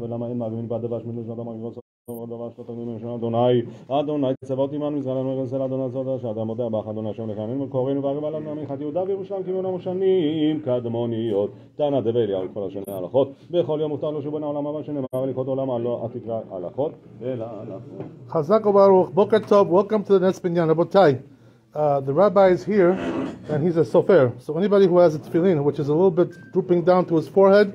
ולמה אין מעבירים בת דבש מלוש ואדם מגבוס ודבר שלא תגמים משנה אדוני אדוני צבאות עמנו ישראל לנו ארץ אדוני צבאות שאדם מודה באח אדוני השם לחיינו וקוראנו והרבה לנו עמיחת יהודה וירושלים כמיונם ושנים קדמוניות תנא דבי אליהו כל השני הלכות בכל יום מותר לו שבין העולם הבא שנאמר לקרות עולם לא אל תקרא הלכות אלא הלכות Chazak Baruch, Boker Tov, welcome to the next binyan. Rabotai, uh, the rabbi is here, and he's a sofer. So anybody who has a tefillin, which is a little bit drooping down to his forehead,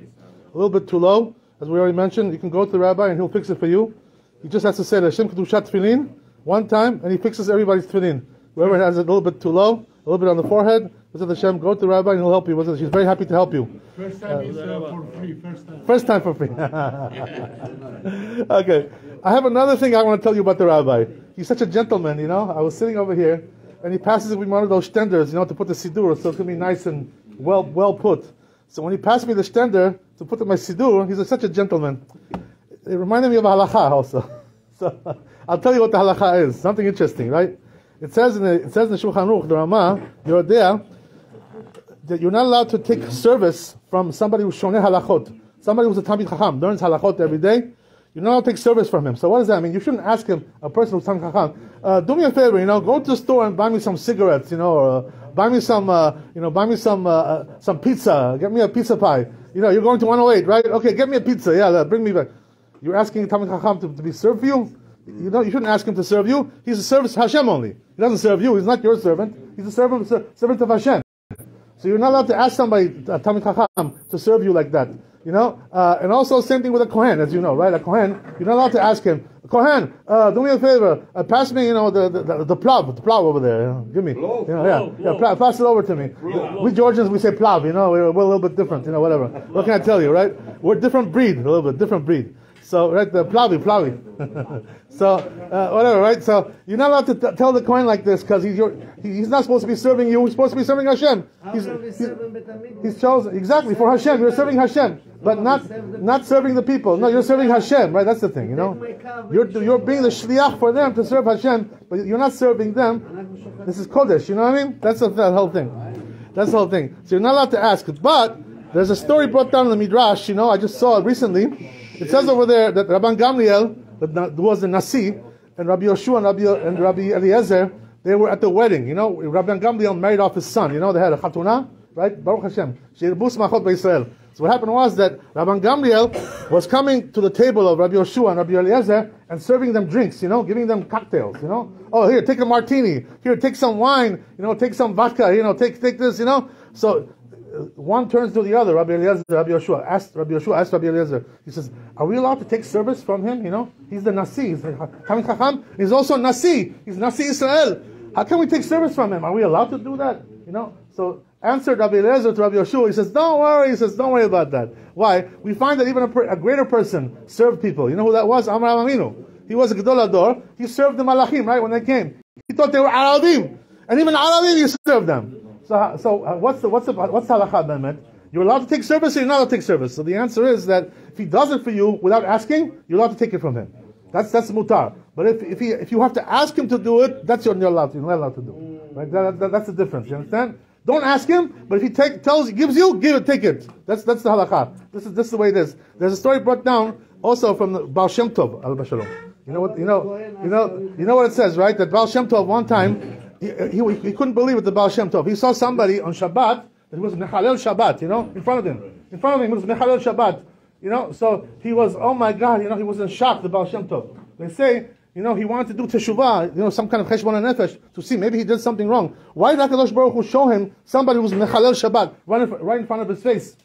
a little bit too low, as we already mentioned, you can go to the rabbi and he'll fix it for you. He just has to say the Hashem Kedushat tefillin one time, and he fixes everybody's tefillin. Whoever has it a little bit too low, a little bit on the forehead, Mr. Hashem, go to the rabbi and he'll help you. She's very happy to help you. First time is uh, for free, first time. First time for free. okay. I have another thing I want to tell you about the rabbi. He's such a gentleman, you know. I was sitting over here, and he passes me one of those stenders, you know, to put the sidur, so it can be nice and well well put. So when he passed me the stender to put in my siddur, he's such a gentleman. It reminded me of halacha also. So I'll tell you what the halacha is. Something interesting, right? It says in the, it says in the Shulchan Aruch, the Ramah, Yoreh Deah, that you're not allowed to take service from somebody who's shoneh halachot. Somebody who's a Talmid Chacham, learns halachot every day. You're not allowed to take service from him. So what does that mean? You shouldn't ask him, a person who's Talmid Chacham, uh, do me a favor, you know, go to the store and buy me some cigarettes, you know, or buy me some, uh, you know, buy me some, uh, uh, some pizza, get me a pizza pie. You know, you're going to 108, right? Okay, get me a pizza, yeah, bring me back. You're asking Talmid Chacham to, to be served for you? You know, you shouldn't ask him to serve you. He's a service Hashem only. He doesn't serve you. He's not your servant. He's a servant, servant of Hashem. So you're not allowed to ask somebody, uh, Talmid Chacham, to serve you like that. You know, uh, and also same thing with a Kohen, as you know, right? A Kohen, you're not allowed to ask him, Kohen, uh, do me a favor, uh, pass me, you know, the the, the, the plow, the plow over there. You know, give me, Plow, you know, plow, yeah, yeah, plow, pass it over to me. We Georgians, we say plow. You know, we're, we're a little bit different. You know, whatever. What can I tell you, right? We're different breed, a little bit different breed. So, right, the plowy, plowy. so, uh, whatever, right? So, you're not allowed to t- tell the Kohen like this because he's your, he's not supposed to be serving you. He's supposed to be serving Hashem. He's, he's, he's chosen exactly for Hashem. You're serving Hashem, but not not serving the people. No, you're serving Hashem, right? That's the thing, you know. You're you're being the shliach for them to serve Hashem, but you're not serving them. This is kodesh. You know what I mean? That's the, that whole thing. That's the whole thing. So you're not allowed to ask. But there's a story brought down in the midrash. You know, I just saw it recently. It says over there that Rabban Gamliel, that was the Nasi, and Rabbi Yoshua and Rabbi, and Rabbi Eliezer, they were at the wedding. You know, Rabban Gamliel married off his son. You know, they had a chatuna, right? Baruch Hashem. So what happened was that Rabban Gamliel was coming to the table of Rabbi Yoshua and Rabbi Eliezer and serving them drinks, you know, giving them cocktails, you know. Oh, here, take a martini. Here, take some wine. You know, take some vodka. You know, take take this. You know. So one turns to the other. Rabbi Eliezer, Rabbi Yoshua asked Rabbi Yoshua asked Rabbi Eliezer. He says, "Are we allowed to take service from him? You know, he's the Nasi. He's the Chacham. He's also Nasi. He's Nasi Israel. How can we take service from him? Are we allowed to do that? You know." So answered Rabbi Eliezer to Rabbi Yoshua. He says, "Don't worry." He says, "Don't worry about that. Why? We find that even a, a greater person served people. You know who that was? Avraham Avinu. He was a Gedol Ador. He served the Malachim right when they came. He thought they were Arabim, and even Arabim he served them. So, so uh, what's the what's the what's the halakha amendment? You're allowed to take service, or you're not allowed to take service. So the answer is that if he does it for you without asking, you're allowed to take it from him. That's that's mutar. But if if, he, if you have to ask him to do it, that's you're allowed to. You're not allowed to do. Right? That, that, that's the difference. You understand? Don't ask him, but if he take, tells, gives you, give it, take it. That's that's the halakha. This is this is the way it is. There's a story brought down also from the Baal Shem Tov al Bashalom. You know what? You know, you know, you know what it says, right? That Baal Shem Tov one time he, he, he couldn't believe it. The Baal Shem Tov. He saw somebody on Shabbat that was mechalel Shabbat. You know, in front of him, in front of him, was mechalel Shabbat. You know, so he was, oh my God, you know, he was in shock. The Baal Shem Tov. They say, you know, he wanted to do teshuvah, you know, some kind of cheshbon nefesh to see maybe he did something wrong. Why did Hakadosh Baruch Hu show him somebody who was mechalel Shabbat right in, right in front of his face?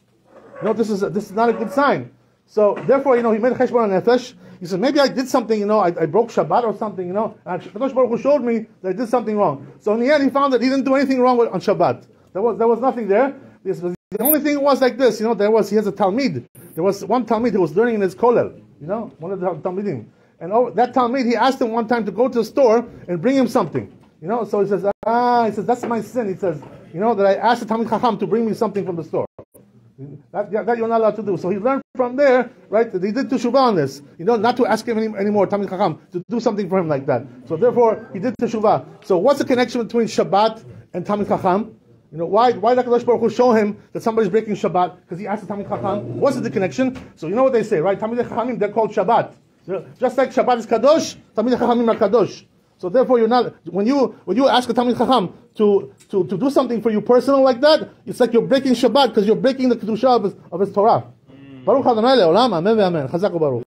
You know, this is this is not a good sign. So therefore, you know, he made cheshbon nefesh. He said, maybe I did something, you know, I, I broke Shabbat or something, you know, and Hakadosh Baruch Hu showed me that I did something wrong. So in the end, he found that he didn't do anything wrong on Shabbat. There was there was nothing there. The only thing was like this, you know, there was he has a Talmid. There was one Talmid who was learning in his kollel, you know, one of the Talmidim. And oh, that Talmid, he asked him one time to go to the store and bring him something. You know, so he says, ah, he says, that's my sin. He says, you know, that I asked the Talmid Chacham to bring me something from the store. That, that you're not allowed to do. So he learned from there, right, that he did teshuvah on this. You know, not to ask him any, anymore, Talmid Chacham, to do something for him like that. So therefore, he did teshuvah. So what's the connection between Shabbat and Talmid Chacham? You know, why, why did Baruch Hu show him that somebody's breaking Shabbat? Because he asked the Talmid Chacham, what's the connection? So you know what they say, right? Talmid Chachamim, they're called Shabbat. Just like Shabbat is Kadosh, Talmid Chachamim are Kadosh. So therefore, you're not, when you, when you ask a Talmid Chacham to, to, to do something for you personal like that, it's like you're breaking Shabbat because you're breaking the Kedusha of his, of his Torah. Hmm. Baruch Adonai Le'olam, Amen ve'amen. Chazak u'baruch.